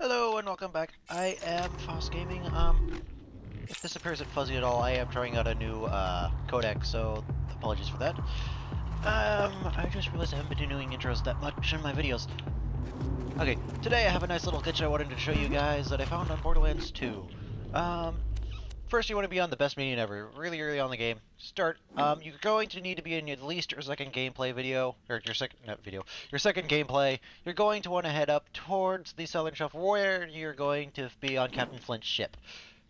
Hello and welcome back. I am Foss Gaming. Um, if this appears at fuzzy at all, I am trying out a new uh, codec, so apologies for that. Um, I just realized I haven't been doing intros that much in my videos. Okay, today I have a nice little glitch I wanted to show you guys that I found on Borderlands 2. Um, first you want to be on the best minion ever, really early on the game. Start, um, you're going to need to be in at least your second gameplay video, or your second, not video, your second gameplay. You're going to want to head up towards the southern shelf where you're going to be on Captain Flint's ship.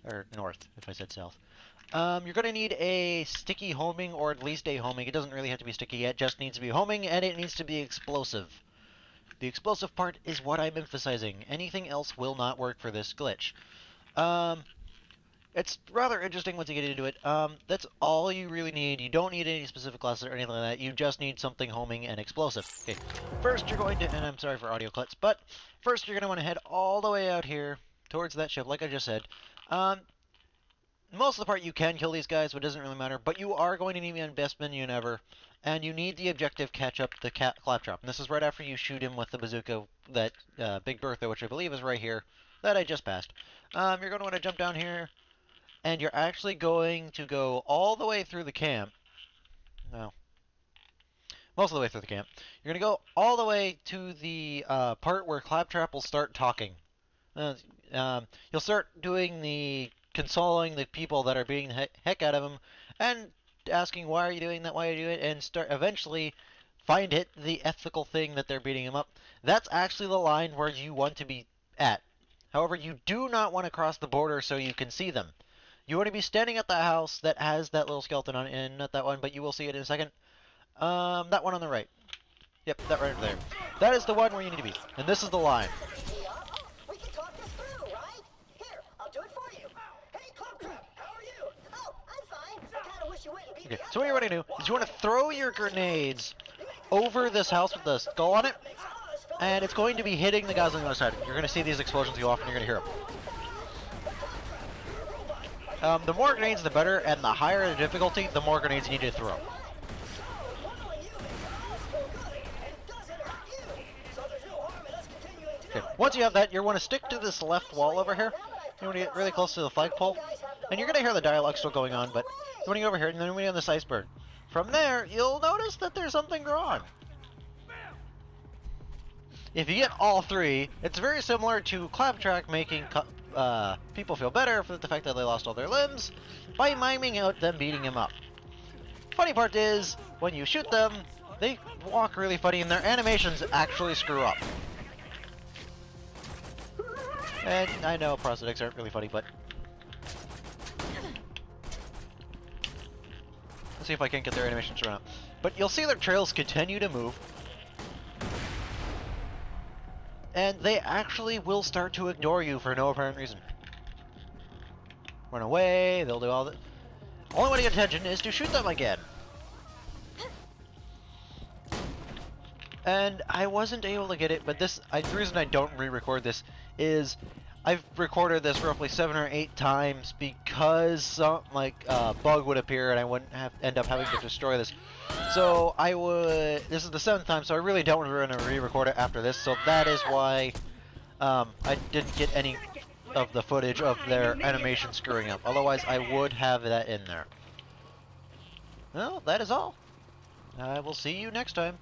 Or north, if I said south. Um, you're going to need a sticky homing, or at least a homing. It doesn't really have to be sticky yet, just needs to be homing, and it needs to be explosive. The explosive part is what I'm emphasizing. Anything else will not work for this glitch. Um, it's rather interesting once you get into it. Um, that's all you really need. You don't need any specific classes or anything like that. You just need something homing and explosive. Okay, first you're going to, and I'm sorry for audio cuts, but first you're going to want to head all the way out here towards that ship, like I just said. Um, most of the part you can kill these guys, but it doesn't really matter. But you are going to need the best minion ever, and you need the objective catch up the cat claptrap. And this is right after you shoot him with the bazooka, that uh, Big Bertha, which I believe is right here, that I just passed. Um, you're going to want to jump down here, and you're actually going to go all the way through the camp. No. Most of the way through the camp. You're going to go all the way to the uh, part where Claptrap will start talking. Uh, um, you'll start doing the consoling the people that are beating the heck out of him and asking why are you doing that, why are you doing it, and start eventually find it the ethical thing that they're beating him up. That's actually the line where you want to be at. However, you do not want to cross the border so you can see them. You want to be standing at the house that has that little skeleton on it, and not that one, but you will see it in a second. Um, that one on the right. Yep, that right over there. That is the one where you need to be. And this is the line. Okay, so what you want to do is you want to throw your grenades over this house with the skull on it, and it's going to be hitting the guys on the other side. You're going to see these explosions go off, and you're going to hear them. Um, the more grenades, the better, and the higher the difficulty, the more grenades you need to throw. Okay, once you have that, you want to stick to this left wall over here. You want to get really close to the flagpole. And you're going to hear the dialogue still going on, but you want to go over here, and then we on this iceberg. From there, you'll notice that there's something wrong. If you get all three, it's very similar to Claptrap making uh, people feel better for the fact that they lost all their limbs by miming out them beating him up. Funny part is, when you shoot them, they walk really funny and their animations actually screw up. And I know prosthetics aren't really funny, but... Let's see if I can get their animations to run. But you'll see their trails continue to move, and they actually will start to ignore you for no apparent reason. Run away, they'll do all the... Only way to get attention is to shoot them again. And I wasn't able to get it, but this, I, the reason I don't re-record this is I've recorded this roughly seven or eight times because some like uh, bug would appear and I wouldn't have end up having to destroy this. So I would. This is the seventh time, so I really don't want to re-record it after this. So that is why um, I didn't get any of the footage of their animation screwing up. Otherwise, I would have that in there. Well, that is all. I will see you next time.